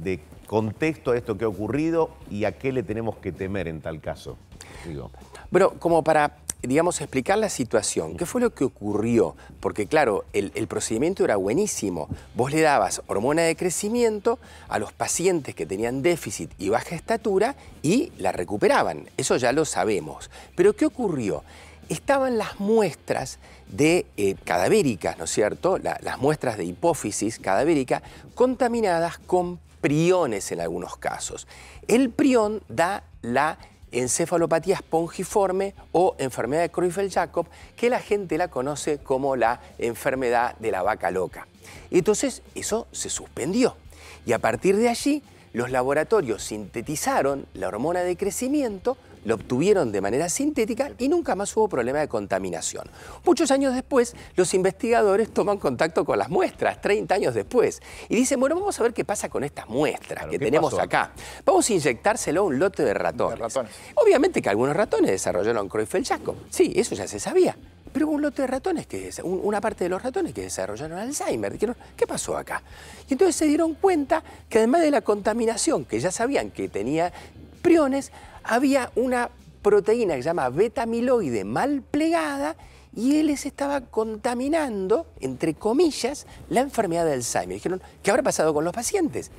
de contexto a esto que ha ocurrido y a qué le tenemos que temer en tal caso. Digo. Bueno, como para digamos, explicar la situación. ¿Qué fue lo que ocurrió? Porque claro, el, procedimiento era buenísimo. Vos le dabas hormona de crecimiento a los pacientes que tenían déficit y baja estatura y la recuperaban. Eso ya lo sabemos. Pero ¿qué ocurrió? Estaban las muestras de eh, cadavéricas, ¿no es cierto? las muestras de hipófisis cadavérica contaminadas con priones en algunos casos. El prión da la encefalopatía espongiforme o enfermedad de Creutzfeldt-Jakob, que la gente la conoce como la enfermedad de la vaca loca. Entonces, eso se suspendió. Y a partir de allí, los laboratorios sintetizaron la hormona de crecimiento lo obtuvieron de manera sintética y nunca más hubo problema de contaminación. Muchos años después, los investigadores toman contacto con las muestras, 30 años después, y dicen, bueno, vamos a ver qué pasa con estas muestras que tenemos acá. Vamos a inyectárselo a un lote de ratones. Obviamente que algunos ratones desarrollaron Creutzfeldt-Jakob. Sí, eso ya se sabía. Pero hubo un lote de ratones, que una parte de los ratones que desarrollaron Alzheimer. Dijeron, ¿qué pasó acá? Y entonces se dieron cuenta que además de la contaminación, que ya sabían que tenía priones, había una proteína que se llama beta-amiloide mal plegada y él les estaba contaminando, entre comillas, la enfermedad de Alzheimer. Dijeron, ¿qué habrá pasado con los pacientes?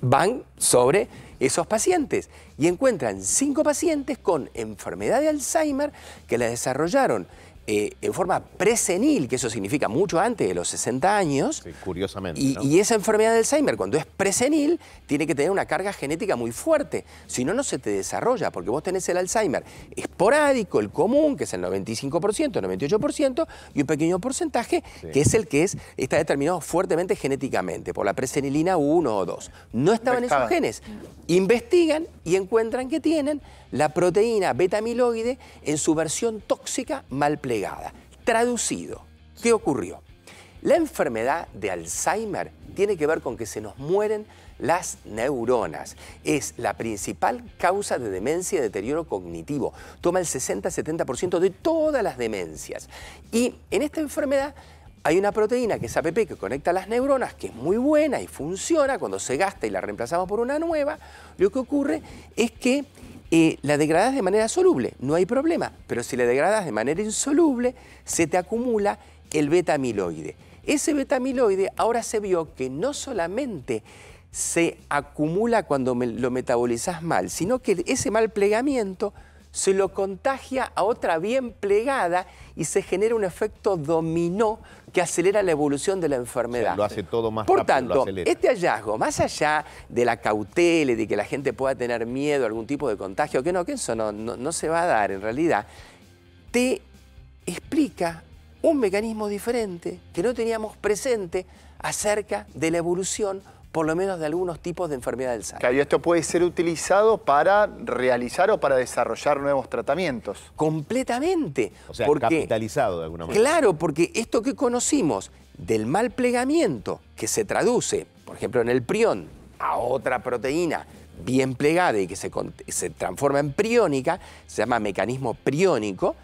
Van sobre esos pacientes y encuentran cinco pacientes con enfermedad de Alzheimer que la desarrollaron eh, en forma presenil, que eso significa mucho antes de los 60 años. curiosamente. Y, esa enfermedad de Alzheimer, cuando es presenil, tiene que tener una carga genética muy fuerte. Si no, no se te desarrolla, porque vos tenés el Alzheimer esporádico, el común, que es el 95%, el 98%, y un pequeño porcentaje, que es el que es, está determinado fuertemente genéticamente, por la presenilina 1 o 2. No estaban esos genes. Investigan y encuentran que tienen la proteína beta-amiloide en su versión tóxica mal plegada. Traducido, ¿qué ocurrió? La enfermedad de Alzheimer tiene que ver con que se nos mueren las neuronas. Es la principal causa de demencia y deterioro cognitivo. Toma el 60-70% de todas las demencias. Y en esta enfermedad hay una proteína que es APP que conecta las neuronas, que es muy buena y funciona cuando se gasta y la reemplazamos por una nueva. Lo que ocurre es que eh, la degradas de manera soluble, no hay problema, pero si la degradas de manera insoluble, se te acumula el beta-amiloide. Ese beta-amiloide ahora se vio que no solamente se acumula cuando lo metabolizas mal, sino que ese mal plegamiento se lo contagia a otra bien plegada y se genera un efecto dominó que acelera la evolución de la enfermedad. lo hace todo más Por tanto, este hallazgo, más allá de la cautela y de que la gente pueda tener miedo a algún tipo de contagio, que no, que eso no, no se va a dar en realidad, te explica un mecanismo diferente que no teníamos presente acerca de la evolución por lo menos de algunos tipos de enfermedad del Alzheimer. Claro, y esto puede ser utilizado para realizar o para desarrollar nuevos tratamientos. Completamente. O sea, capitalizado de alguna manera. Claro, porque esto que conocimos del mal plegamiento, que se traduce, por ejemplo, en el prión, a otra proteína bien plegada y que se, se transforma en priónica, se llama mecanismo priónico,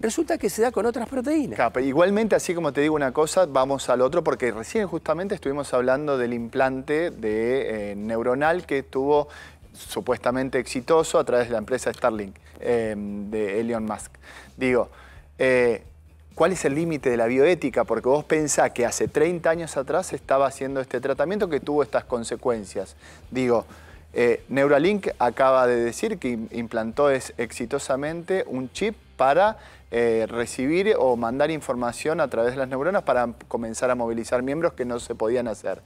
resulta que se da con otras proteínas. igualmente, así como te digo una cosa, vamos al otro, porque recién justamente estuvimos hablando del implante de, eh, neuronal que estuvo supuestamente exitoso a través de la empresa Starlink em, de Elon Musk. Digo, eh, ¿cuál es el límite de la bioética? Porque vos pensás que hace 30 años atrás estaba haciendo este tratamiento que tuvo estas consecuencias. Digo, eh, Neuralink acaba de decir que implantó exitosamente un chip para eh, recibir o mandar información a través de las neuronas para comenzar a movilizar miembros que no se podían hacer.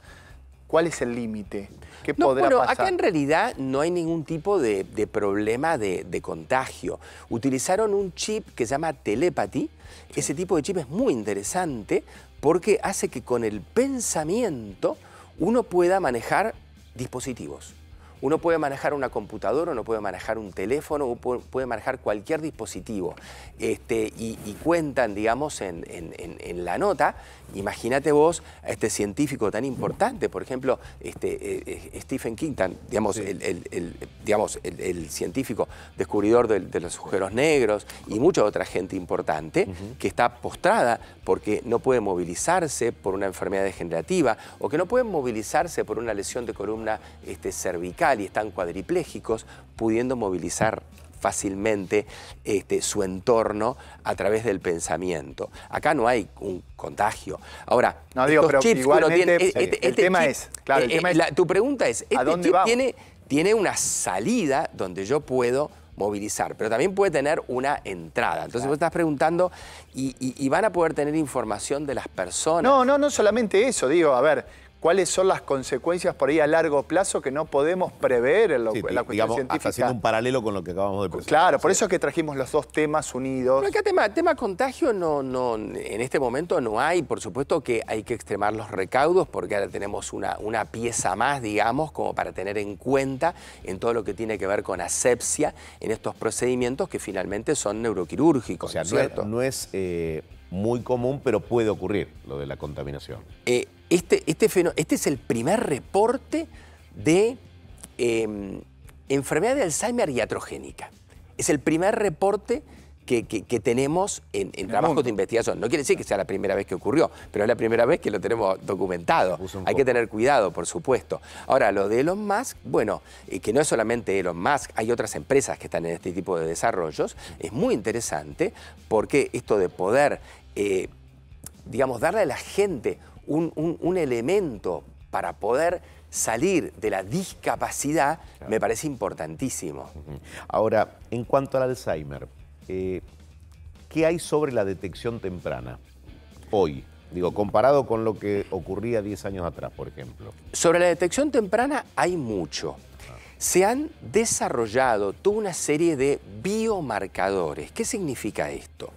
¿Cuál es el límite? ¿Qué no, podrá bueno, Acá en realidad no hay ningún tipo de, problema de, contagio. Utilizaron un chip que se llama telepathy. Ese tipo de chip es muy interesante porque hace que con el pensamiento uno pueda manejar dispositivos. Uno puede manejar una computadora, uno puede manejar un teléfono, uno puede manejar cualquier dispositivo. Este, y, cuentan, digamos, en, la nota, imagínate vos a este científico tan importante, por ejemplo, este, eh, eh, Stephen King, digamos, el, digamos el, científico descubridor de, los agujeros negros y mucha otra gente importante que está postrada porque no puede movilizarse por una enfermedad degenerativa o que no puede movilizarse por una lesión de columna este, cervical y están cuadriplégicos, pudiendo movilizar fácilmente este, su entorno a través del pensamiento. Acá no hay un contagio. Ahora, no digo, pero igualmente este, el, tema es, claro, el eh, tema es, tu pregunta es, ¿este chip tiene, tiene una salida donde yo puedo movilizar, pero también puede tener una entrada. Entonces vos estás preguntando, y, van a poder tener información de las personas? No, no, no solamente eso, digo, a ver, cuáles son las consecuencias por ahí a largo plazo que no podemos prever en, la cuestión digamos, científica. haciendo un paralelo con lo que acabamos de presentar. Claro, por eso es que trajimos los dos temas unidos. No, acá tema, tema contagio no, no, en este momento no hay. Por supuesto que hay que extremar los recaudos porque ahora tenemos una, una pieza más, digamos, como para tener en cuenta en todo lo que tiene que ver con asepsia en estos procedimientos que finalmente son neuroquirúrgicos. O sea, ¿no, no es, eh, muy común, pero puede ocurrir lo de la contaminación. Eh, este, este, este es el primer reporte de em, enfermedad de Alzheimer iatrogénica. Es el primer reporte que, tenemos en, trabajos de investigación. No quiere decir que sea la primera vez que ocurrió, pero es la primera vez que lo tenemos documentado. Hay que tener cuidado, por supuesto. Ahora, lo de Elon Musk, bueno, eh, que no es solamente Elon Musk, hay otras empresas que están en este tipo de desarrollos. Es muy interesante porque esto de poder, eh, digamos, darle a la gente un, elemento para poder salir de la discapacidad me parece importantísimo. Ahora, en cuanto al Alzheimer, eh, ¿qué hay sobre la detección temprana hoy? Digo, comparado con lo que ocurría 10 años atrás, por ejemplo. Sobre la detección temprana hay mucho. Se han desarrollado toda una serie de biomarcadores. ¿Qué significa esto?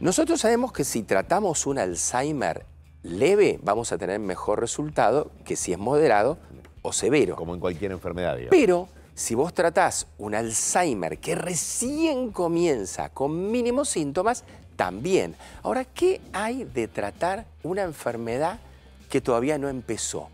Nosotros sabemos que si tratamos un Alzheimer leve vamos a tener mejor resultado que si es moderado o severo. Como en cualquier enfermedad, digamos. Pero si vos tratás un Alzheimer que recién comienza con mínimos síntomas, también. Ahora, ¿qué hay de tratar una enfermedad que todavía no empezó?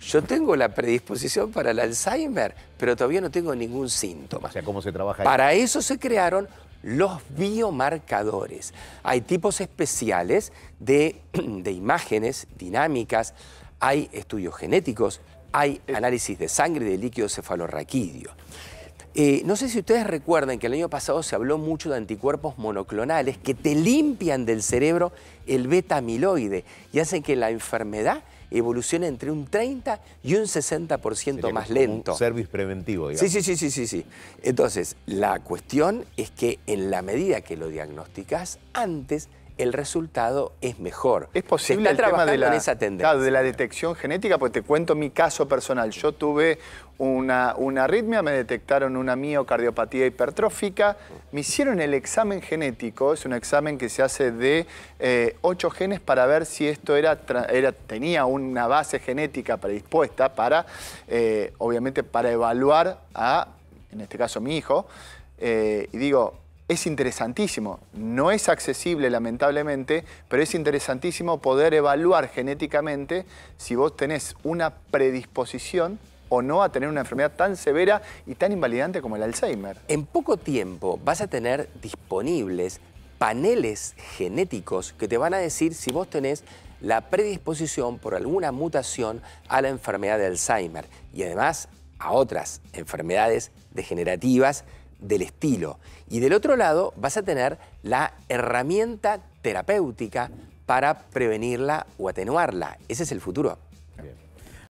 Yo tengo la predisposición para el Alzheimer, pero todavía no tengo ningún síntoma. O sea, ¿cómo se trabaja Para eso se crearon los biomarcadores. Hay tipos especiales de, imágenes dinámicas, hay estudios genéticos, hay análisis de sangre y de líquido cefalorraquídeo. Eh, no sé si ustedes recuerdan que el año pasado se habló mucho de anticuerpos monoclonales que te limpian del cerebro el beta amiloide y hacen que la enfermedad evoluciona entre un 30 y un 60% más lento. Un service preventivo, digamos. Sí, sí, sí, sí, sí, Entonces, la cuestión es que en la medida que lo diagnosticas antes, el resultado es mejor. Es posible el tema de la, esa tendencia. de la detección genética, pues te cuento mi caso personal. Yo tuve una, una arritmia, me detectaron una miocardiopatía hipertrófica, me hicieron el examen genético, es un examen que se hace de eh, ocho genes para ver si esto era, era, tenía una base genética predispuesta para, eh, obviamente, para evaluar a, en este caso, mi hijo. Eh, y digo, es interesantísimo. No es accesible, lamentablemente, pero es interesantísimo poder evaluar genéticamente si vos tenés una predisposición o no a tener una enfermedad tan severa y tan invalidante como el Alzheimer. En poco tiempo vas a tener disponibles paneles genéticos que te van a decir si vos tenés la predisposición por alguna mutación a la enfermedad de Alzheimer y además a otras enfermedades degenerativas del estilo. Y del otro lado vas a tener la herramienta terapéutica para prevenirla o atenuarla. Ese es el futuro.